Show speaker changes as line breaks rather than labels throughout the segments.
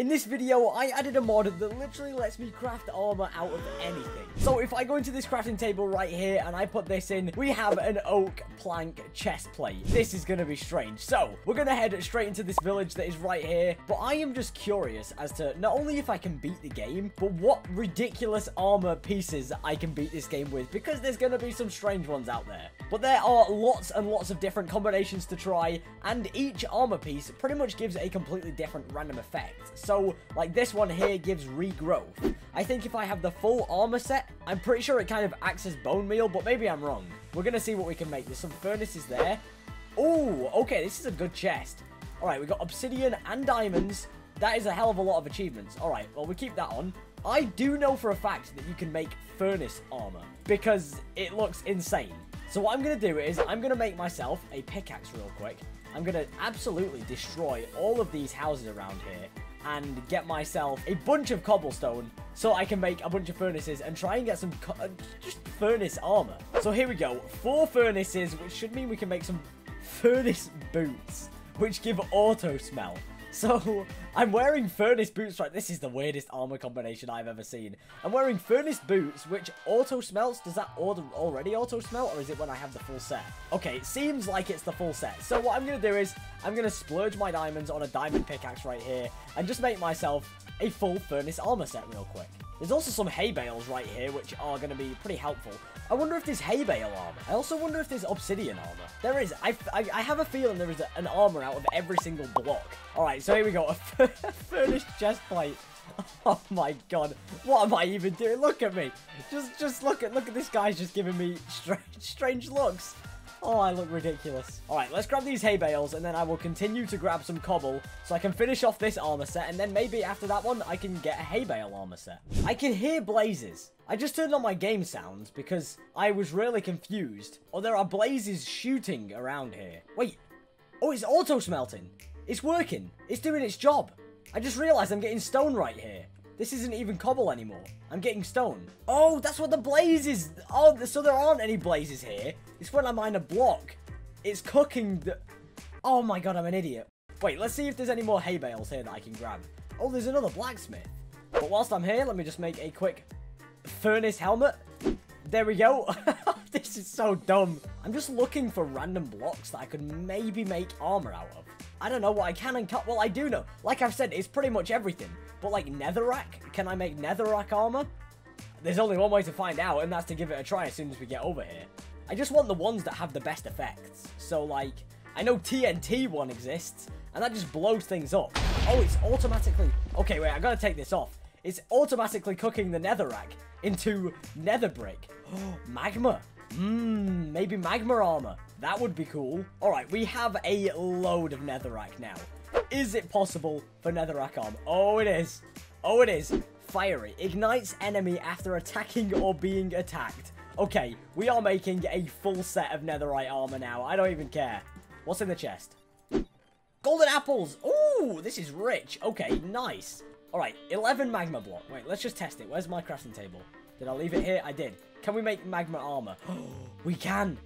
In this video, I added a mod that literally lets me craft armor out of anything. So if I go into this crafting table right here and I put this in, we have an oak plank chest plate. This is going to be strange. So we're going to head straight into this village that is right here. But I am just curious as to not only if I can beat the game, but what ridiculous armor pieces I can beat this game with because there's going to be some strange ones out there. But there are lots and lots of different combinations to try and each armor piece pretty much gives a completely different random effect. So so, like, this one here gives regrowth. I think if I have the full armor set, I'm pretty sure it kind of acts as bone meal, but maybe I'm wrong. We're going to see what we can make. There's some furnaces there. Oh, okay, this is a good chest. All right, we got obsidian and diamonds. That is a hell of a lot of achievements. All right, well, we keep that on. I do know for a fact that you can make furnace armor because it looks insane. So what I'm going to do is I'm going to make myself a pickaxe real quick. I'm going to absolutely destroy all of these houses around here and get myself a bunch of cobblestone so I can make a bunch of furnaces and try and get some uh, just furnace armor. So here we go. Four furnaces, which should mean we can make some furnace boots, which give auto smelt. So, I'm wearing furnace boots right This is the weirdest armor combination I've ever seen. I'm wearing furnace boots, which auto-smelts. Does that already auto-smelt, or is it when I have the full set? Okay, it seems like it's the full set. So, what I'm going to do is, I'm going to splurge my diamonds on a diamond pickaxe right here, and just make myself a full furnace armor set real quick. There's also some hay bales right here, which are going to be pretty helpful. I wonder if there's hay bale armor. I also wonder if there's obsidian armor. There is. I, I, I have a feeling there is a, an armor out of every single block. All right, so here we go. A furnished chest plate. Oh my god, what am I even doing? Look at me. Just just look at look at this guy's just giving me strange strange looks. Oh, I look ridiculous. All right, let's grab these hay bales, and then I will continue to grab some cobble so I can finish off this armor set, and then maybe after that one, I can get a hay bale armor set. I can hear blazes. I just turned on my game sounds because I was really confused. Oh, there are blazes shooting around here. Wait. Oh, it's auto-smelting. It's working. It's doing its job. I just realized I'm getting stone right here. This isn't even cobble anymore. I'm getting stone. Oh, that's what the blaze is. Oh, so there aren't any blazes here. It's when I mine a block. It's cooking the... Oh my god, I'm an idiot. Wait, let's see if there's any more hay bales here that I can grab. Oh, there's another blacksmith. But whilst I'm here, let me just make a quick furnace helmet. There we go. this is so dumb. I'm just looking for random blocks that I could maybe make armor out of. I don't know what I can and can't. Well, I do know. Like I've said, it's pretty much everything. But like netherrack? Can I make netherrack armor? There's only one way to find out, and that's to give it a try as soon as we get over here. I just want the ones that have the best effects. So like, I know TNT one exists, and that just blows things up. Oh, it's automatically... Okay, wait, I gotta take this off. It's automatically cooking the netherrack into netherbrick. magma. Mmm, maybe magma armor. That would be cool. Alright, we have a load of netherrack now. Is it possible for netherrack arm? Oh, it is. Oh, it is. Fiery. Ignites enemy after attacking or being attacked. Okay, we are making a full set of netherite armor now. I don't even care. What's in the chest? Golden apples. Ooh, this is rich. Okay, nice. All right, 11 magma block. Wait, let's just test it. Where's my crafting table? Did I leave it here? I did. Can we make magma armor? we can.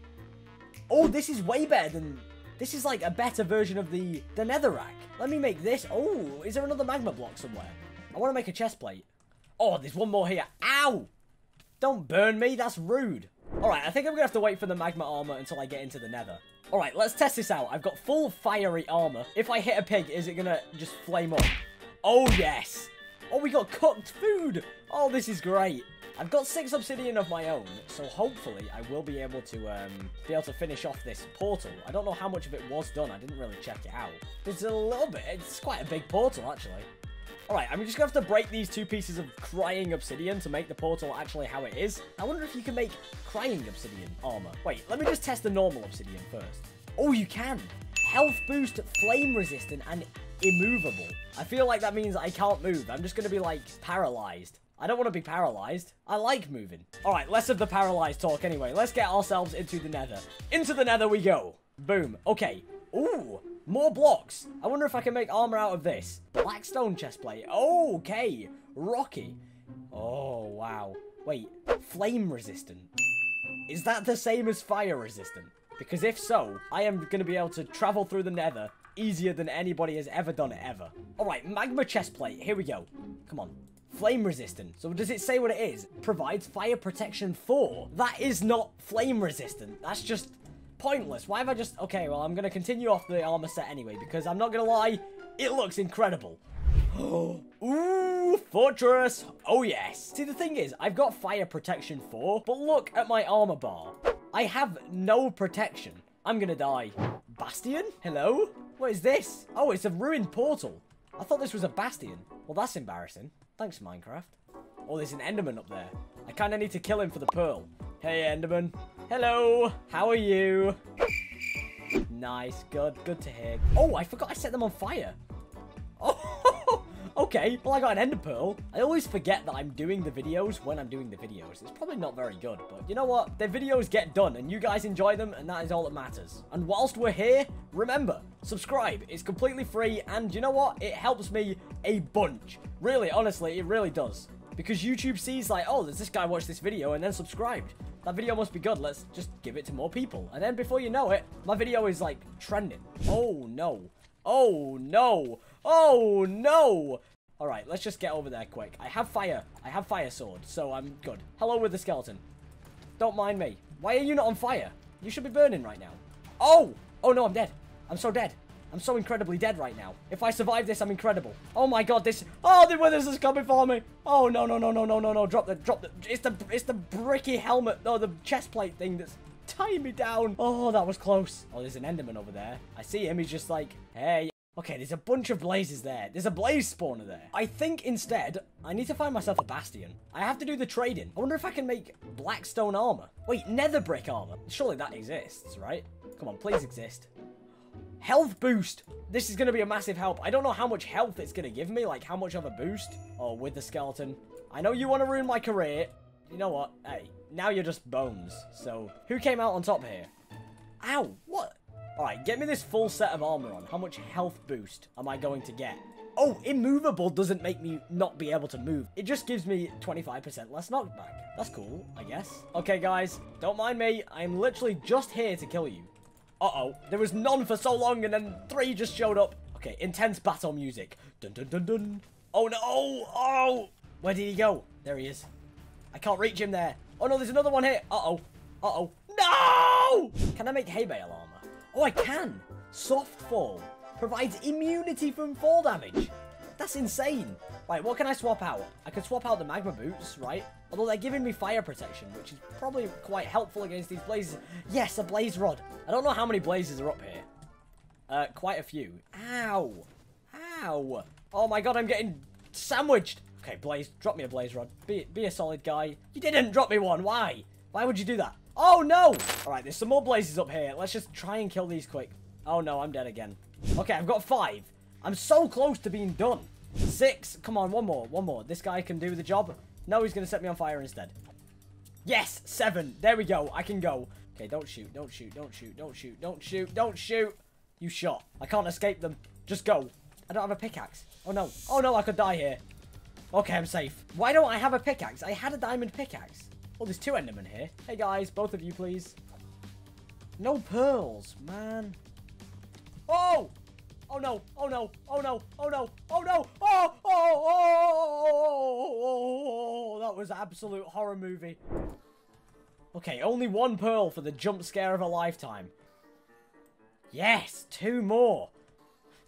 Oh, this is way better than this is like a better version of the, the netherrack. Let me make this. Oh, is there another magma block somewhere? I want to make a chest plate. Oh, there's one more here. Ow! Don't burn me, that's rude. Alright, I think I'm going to have to wait for the magma armor until I get into the nether. Alright, let's test this out. I've got full fiery armor. If I hit a pig, is it going to just flame up? Oh, yes. Oh, we got cooked food. Oh, this is great. I've got six obsidian of my own, so hopefully I will be able to um, be able to finish off this portal. I don't know how much of it was done. I didn't really check it out. It's a little bit. It's quite a big portal, actually. Alright, I'm just going to have to break these two pieces of crying obsidian to make the portal actually how it is. I wonder if you can make crying obsidian armor. Wait, let me just test the normal obsidian first. Oh, you can! Health boost, flame resistant, and immovable. I feel like that means I can't move. I'm just going to be, like, paralyzed. I don't want to be paralyzed. I like moving. All right, less of the paralyzed talk anyway. Let's get ourselves into the nether. Into the nether we go. Boom. Okay. Ooh, more blocks. I wonder if I can make armor out of this. Blackstone chestplate. okay. Rocky. Oh, wow. Wait, flame resistant. Is that the same as fire resistant? Because if so, I am going to be able to travel through the nether easier than anybody has ever done it ever. All right, magma chestplate. Here we go. Come on flame resistant. So does it say what it is? Provides fire protection 4. That is not flame resistant. That's just pointless. Why have I just... Okay, well, I'm going to continue off the armor set anyway, because I'm not going to lie, it looks incredible. Ooh, fortress. Oh, yes. See, the thing is, I've got fire protection 4, but look at my armor bar. I have no protection. I'm going to die. Bastion? Hello? What is this? Oh, it's a ruined portal. I thought this was a bastion. Well, that's embarrassing. Thanks, Minecraft. Oh, there's an Enderman up there. I kind of need to kill him for the pearl. Hey, Enderman. Hello. How are you? Nice. Good. Good to hear. Oh, I forgot I set them on fire. Oh, okay. Well, I got an ender pearl. I always forget that I'm doing the videos when I'm doing the videos. It's probably not very good, but you know what? The videos get done, and you guys enjoy them, and that is all that matters. And whilst we're here, remember, subscribe. It's completely free, and you know what? It helps me a bunch. Really, honestly, it really does. Because YouTube sees like, oh, there's this guy watched this video and then subscribed. That video must be good, let's just give it to more people. And then before you know it, my video is like trending. Oh no. Oh no. Oh no. All right, let's just get over there quick. I have fire. I have fire sword, so I'm good. Hello wither skeleton. Don't mind me. Why are you not on fire? You should be burning right now. Oh! Oh no, I'm dead. I'm so dead. I'm so incredibly dead right now. If I survive this, I'm incredible. Oh my god, this... Oh, the withers is coming for me. Oh, no, no, no, no, no, no, no. Drop the... Drop the... It's the... It's the bricky helmet. No, oh, the chest plate thing that's tying me down. Oh, that was close. Oh, there's an Enderman over there. I see him. He's just like, hey... Okay, there's a bunch of blazes there. There's a blaze spawner there. I think instead, I need to find myself a bastion. I have to do the trading. I wonder if I can make blackstone armor. Wait, nether brick armor. Surely that exists, right? Come on, please exist. Health boost. This is going to be a massive help. I don't know how much health it's going to give me. Like, how much of a boost. Oh, wither skeleton. I know you want to ruin my career. You know what? Hey, now you're just bones. So, who came out on top here? Ow, what? Alright, get me this full set of armor on. How much health boost am I going to get? Oh, immovable doesn't make me not be able to move. It just gives me 25% less knockback. That's cool, I guess. Okay, guys, don't mind me. I'm literally just here to kill you. Uh-oh. There was none for so long, and then three just showed up. Okay, intense battle music. Dun, dun, dun, dun. Oh, no. Oh, oh. Where did he go? There he is. I can't reach him there. Oh, no, there's another one here. Uh-oh. Uh-oh. No! Can I make hay bale armor? Oh, I can. Soft fall provides immunity from fall damage. That's insane. Right, what can I swap out? I could swap out the magma boots, right? Although they're giving me fire protection, which is probably quite helpful against these blazes. Yes, a blaze rod. I don't know how many blazes are up here. Uh, quite a few. Ow. Ow. Oh my god, I'm getting sandwiched. Okay, blaze, drop me a blaze rod. Be, be a solid guy. You didn't drop me one. Why? Why would you do that? Oh, no. All right, there's some more blazes up here. Let's just try and kill these quick. Oh, no, I'm dead again. Okay, I've got five. I'm so close to being done. Six. Come on, one more, one more. This guy can do the job. No, he's going to set me on fire instead. Yes, seven. There we go. I can go. Okay, don't shoot, don't shoot, don't shoot, don't shoot, don't shoot, don't shoot. You shot. I can't escape them. Just go. I don't have a pickaxe. Oh, no. Oh, no, I could die here. Okay, I'm safe. Why don't I have a pickaxe? I had a diamond pickaxe. Oh, there's two Endermen here. Hey, guys, both of you, please. No pearls, man. Oh! Oh no! Oh no! Oh no! Oh no! Oh no! Oh oh oh, oh! oh! oh! oh, that was absolute horror movie. Okay, only one pearl for the jump scare of a lifetime. Yes, two more.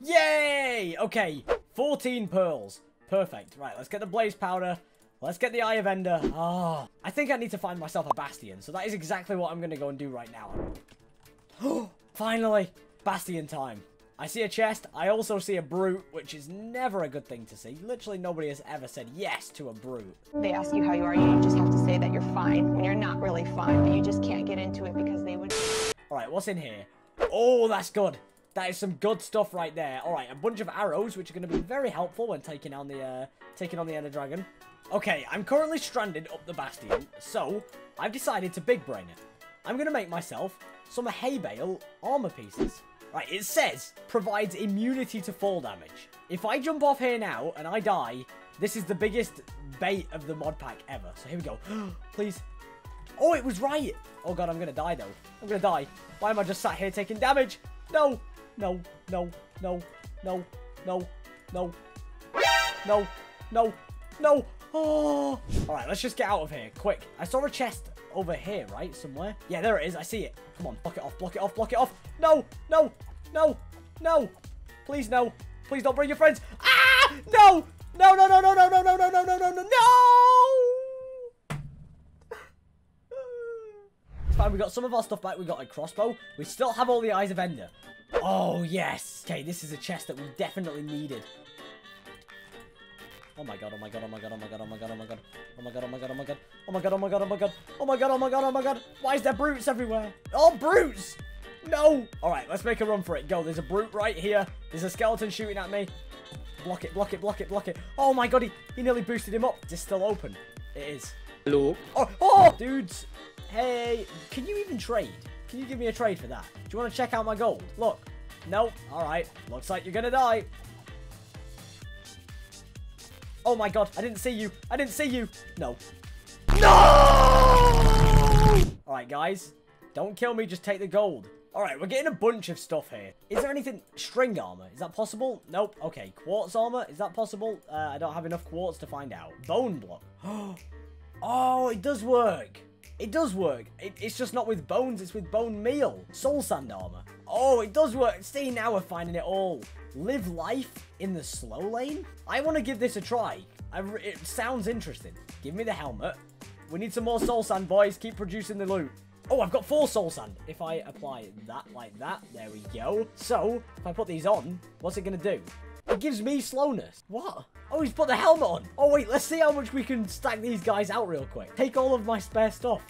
Yay! Okay, 14 pearls. Perfect. Right, let's get the blaze powder. Let's get the Eye of Ender. Ah, oh, I think I need to find myself a bastion, so that is exactly what I'm going to go and do right now. Finally, bastion time. I see a chest. I also see a brute, which is never a good thing to see. Literally nobody has ever said yes to a brute. They ask you how you are, you just have to say that you're fine when you're not really fine, but you just can't get into it because they would... Alright, what's in here? Oh, that's good. That is some good stuff right there. Alright, a bunch of arrows, which are going to be very helpful when taking on the, uh, taking on the Ender Dragon. Okay, I'm currently stranded up the Bastion, so I've decided to big brain it. I'm going to make myself some hay bale armor pieces. Right, it says, provides immunity to fall damage. If I jump off here now and I die, this is the biggest bait of the mod pack ever. So here we go. Please. Oh, it was right. Oh god, I'm gonna die though. I'm gonna die. Why am I just sat here taking damage? No, no, no, no, no, no, no, no, no, no. Oh. All right, let's just get out of here, quick. I saw a chest over here, right? Somewhere. Yeah, there it is. I see it. Come on, block it off, block it off, block it off. No, no, no! No! Please no! Please don't bring your friends! Ah! No! No, no, no, no, no, no, no, no, no, no, no, no, no! It's fine, we got some of our stuff back. We got a crossbow. We still have all the eyes of Ender. Oh, yes. Okay, this is a chest that we definitely needed. Oh my god, oh my god, oh my god, oh my god, oh my god, oh my god. Oh my god, oh my god, oh my god. Oh my god, oh my god, oh my god. Oh my god, oh my god, oh my god. Why is there brutes everywhere? Oh, brutes! No! Alright, let's make a run for it. Go, there's a brute right here. There's a skeleton shooting at me. Block it, block it, block it, block it. Oh my god, he, he nearly boosted him up. Is still open? It is. Hello? Oh, oh! Dudes, hey, can you even trade? Can you give me a trade for that? Do you want to check out my gold? Look. Nope. Alright, looks like you're gonna die. Oh my god, I didn't see you. I didn't see you. No. No! Alright, guys. Don't kill me, just take the gold. Alright, we're getting a bunch of stuff here. Is there anything... String armor. Is that possible? Nope. Okay. Quartz armor. Is that possible? Uh, I don't have enough quartz to find out. Bone block. oh, it does work. It does work. It, it's just not with bones. It's with bone meal. Soul sand armor. Oh, it does work. See, now we're finding it all. Live life in the slow lane? I want to give this a try. it sounds interesting. Give me the helmet. We need some more soul sand, boys. Keep producing the loot. Oh, I've got four soul sand. If I apply that like that, there we go. So, if I put these on, what's it going to do? It gives me slowness. What? Oh, he's put the helmet on. Oh, wait, let's see how much we can stack these guys out real quick. Take all of my spare stuff.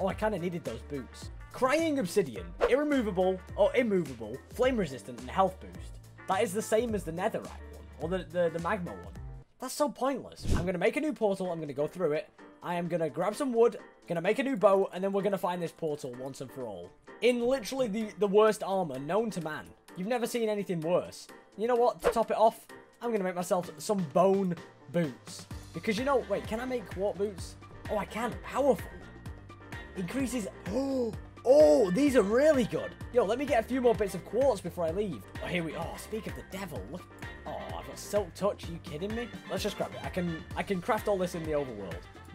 Oh, I kind of needed those boots. Crying Obsidian, irremovable or immovable, flame resistant and health boost. That is the same as the netherite one, or the, the, the magma one. That's so pointless. I'm going to make a new portal. I'm going to go through it. I am going to grab some wood, going to make a new bow, and then we're going to find this portal once and for all. In literally the, the worst armor known to man. You've never seen anything worse. You know what? To top it off, I'm going to make myself some bone boots. Because you know, wait, can I make quartz boots? Oh, I can. Powerful. Increases. Oh, oh, these are really good. Yo, let me get a few more bits of quartz before I leave. Oh, here we are. Oh, speak of the devil. Look, Oh, I've got Silk Touch. Are you kidding me? Let's just grab it. I can I can craft all this in the overworld.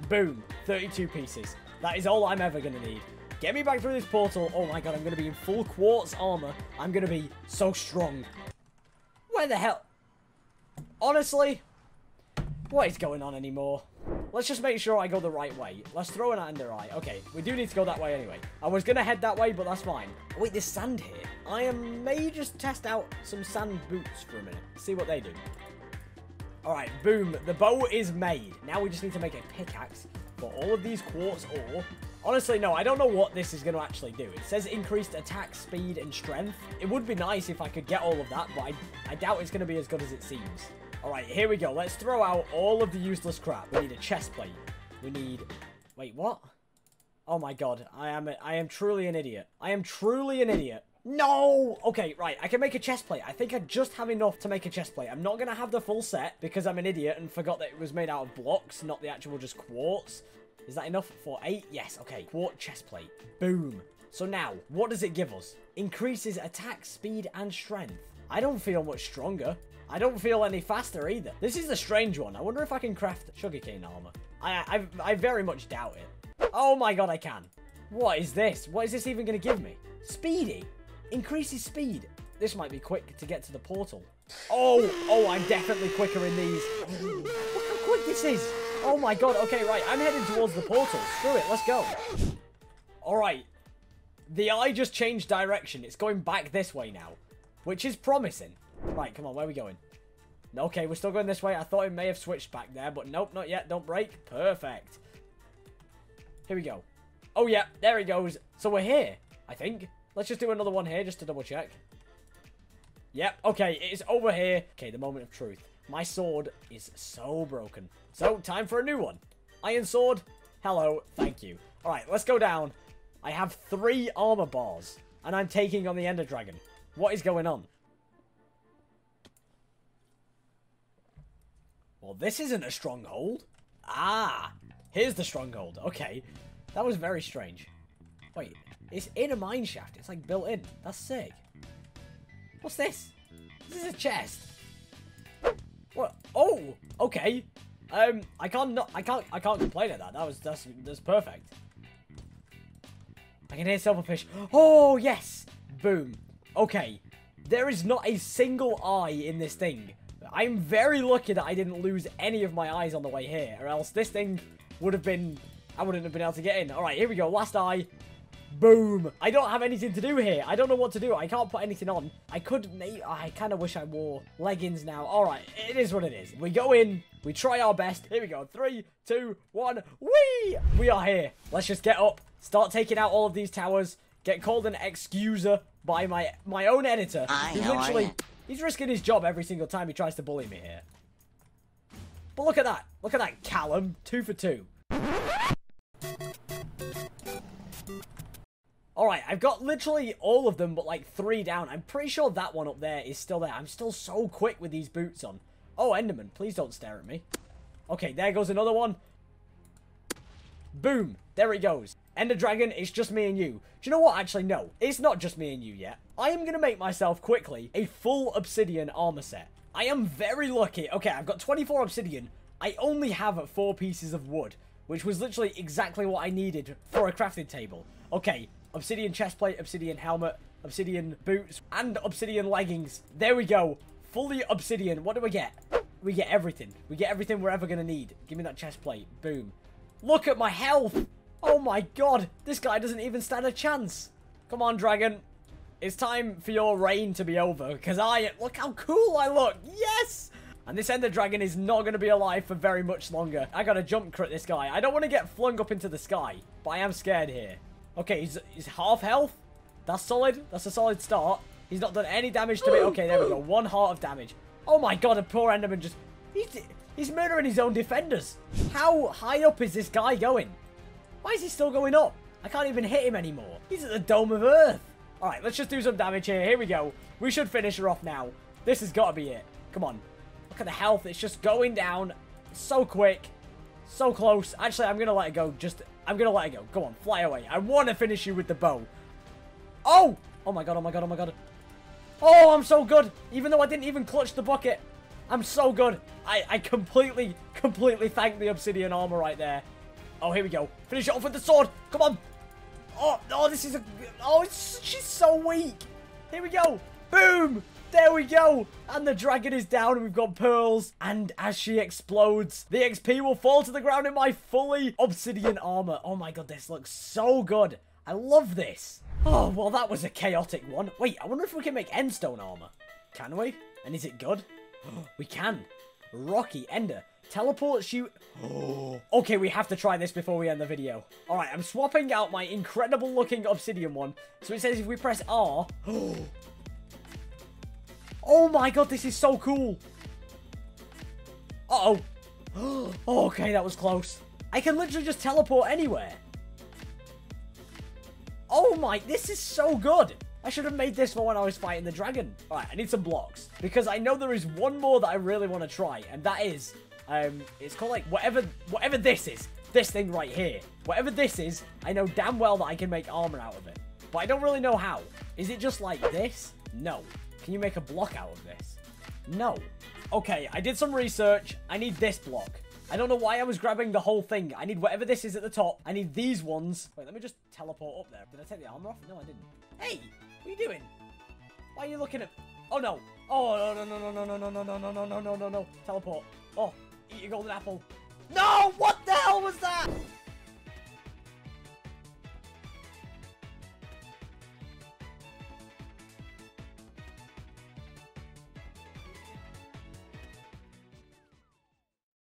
Boom. 32 pieces. That is all I'm ever going to need. Get me back through this portal. Oh my god, I'm going to be in full quartz armor. I'm going to be so strong. Where the hell? Honestly, what is going on anymore? Let's just make sure I go the right way. Let's throw an in eye. Okay, we do need to go that way anyway. I was going to head that way, but that's fine. Oh, wait, there's sand here. I am, may just test out some sand boots for a minute. See what they do. All right, boom. The bow is made. Now we just need to make a pickaxe for all of these quartz ore. Honestly, no, I don't know what this is going to actually do. It says increased attack, speed, and strength. It would be nice if I could get all of that, but I, I doubt it's going to be as good as it seems. Alright, here we go. Let's throw out all of the useless crap. We need a chest plate. We need... Wait, what? Oh my god, I am a... I am truly an idiot. I am truly an idiot. No! Okay, right, I can make a chest plate. I think I just have enough to make a chest plate. I'm not going to have the full set because I'm an idiot and forgot that it was made out of blocks, not the actual just quartz. Is that enough for eight? Yes, okay. Quartz chest plate. Boom. So now, what does it give us? Increases attack, speed, and strength. I don't feel much stronger. I don't feel any faster either. This is a strange one. I wonder if I can craft sugarcane armor. I, I, I very much doubt it. Oh my god, I can. What is this? What is this even going to give me? Speedy. Increases speed. This might be quick to get to the portal. Oh, oh, I'm definitely quicker in these. Look how quick this is. Oh my god, okay, right. I'm heading towards the portal. Screw it, let's go. All right. The eye just changed direction. It's going back this way now, which is promising. Right, come on, where are we going? Okay, we're still going this way. I thought it may have switched back there, but nope, not yet. Don't break. Perfect. Here we go. Oh, yeah, there he goes. So we're here, I think. Let's just do another one here just to double check. Yep, okay, it's over here. Okay, the moment of truth. My sword is so broken. So, time for a new one. Iron sword, hello, thank you. All right, let's go down. I have three armor bars, and I'm taking on the Ender Dragon. What is going on? Well, this isn't a stronghold. Ah, here's the stronghold. Okay, that was very strange. Wait, it's in a mine shaft. It's like built in. That's sick. What's this? This is a chest. What? Oh, okay. Um, I can't not, I can't, I can't complain at that. That was, that's, that's perfect. I can hear silverfish. Oh, yes. Boom. Okay. There is not a single eye in this thing. I'm very lucky that I didn't lose any of my eyes on the way here, or else this thing would have been... I wouldn't have been able to get in. Alright, here we go. Last eye. Boom. I don't have anything to do here. I don't know what to do. I can't put anything on. I could... I kind of wish I wore leggings now. Alright, it is what it is. We go in. We try our best. Here we go. Three, two, one. Whee! We are here. Let's just get up. Start taking out all of these towers. Get called an excuser by my my own editor. I who literally... He's risking his job every single time he tries to bully me here. But look at that. Look at that, Callum. Two for two. Alright, I've got literally all of them, but like three down. I'm pretty sure that one up there is still there. I'm still so quick with these boots on. Oh, Enderman, please don't stare at me. Okay, there goes another one. Boom. There it goes. Ender Dragon, it's just me and you. Do you know what? Actually, no. It's not just me and you yet. I am going to make myself quickly a full obsidian armor set. I am very lucky. Okay, I've got 24 obsidian. I only have four pieces of wood, which was literally exactly what I needed for a crafting table. Okay, obsidian chestplate, obsidian helmet, obsidian boots, and obsidian leggings. There we go. Fully obsidian. What do we get? We get everything. We get everything we're ever going to need. Give me that chestplate. Boom. Look at my health. Oh my god, this guy doesn't even stand a chance. Come on, dragon. It's time for your reign to be over, because I... Look how cool I look. Yes! And this Ender Dragon is not going to be alive for very much longer. I got to jump crit this guy. I don't want to get flung up into the sky, but I am scared here. Okay, he's, he's half health. That's solid. That's a solid start. He's not done any damage to me. Okay, there we go. One heart of damage. Oh my god, a poor Enderman just... He's, he's murdering his own defenders. How high up is this guy going? Why is he still going up? I can't even hit him anymore. He's at the Dome of Earth. All right, let's just do some damage here. Here we go. We should finish her off now. This has got to be it. Come on. Look at the health. It's just going down so quick. So close. Actually, I'm going to let it go. Just, I'm going to let it go. Go on, fly away. I want to finish you with the bow. Oh! Oh my god, oh my god, oh my god. Oh, I'm so good. Even though I didn't even clutch the bucket. I'm so good. I, I completely, completely thank the obsidian armor right there. Oh, here we go. Finish it off with the sword. Come on. Oh, oh this is a... Oh, she's so weak. Here we go. Boom. There we go. And the dragon is down and we've got pearls. And as she explodes, the XP will fall to the ground in my fully obsidian armor. Oh my god, this looks so good. I love this. Oh, well, that was a chaotic one. Wait, I wonder if we can make endstone armor. Can we? And is it good? we can. Rocky Ender. Teleports you... Oh. Okay, we have to try this before we end the video. All right, I'm swapping out my incredible-looking obsidian one. So it says if we press R... Oh. my god, this is so cool. Uh-oh. Oh, okay, that was close. I can literally just teleport anywhere. Oh my, this is so good. I should have made this for when I was fighting the dragon. Alright, I need some blocks. Because I know there is one more that I really want to try, and that is um, it's called like whatever whatever this is, this thing right here. Whatever this is, I know damn well that I can make armor out of it. But I don't really know how. Is it just like this? No. Can you make a block out of this? No. Okay, I did some research. I need this block. I don't know why I was grabbing the whole thing. I need whatever this is at the top. I need these ones. Wait, let me just teleport up there. Did I take the armor off? No, I didn't. Hey, what are you doing? Why are you looking at... Oh, no. Oh, no, no, no, no, no, no, no, no, no, no, no, no, no, no. Teleport. Oh, Eat your golden apple. No! What the hell was that?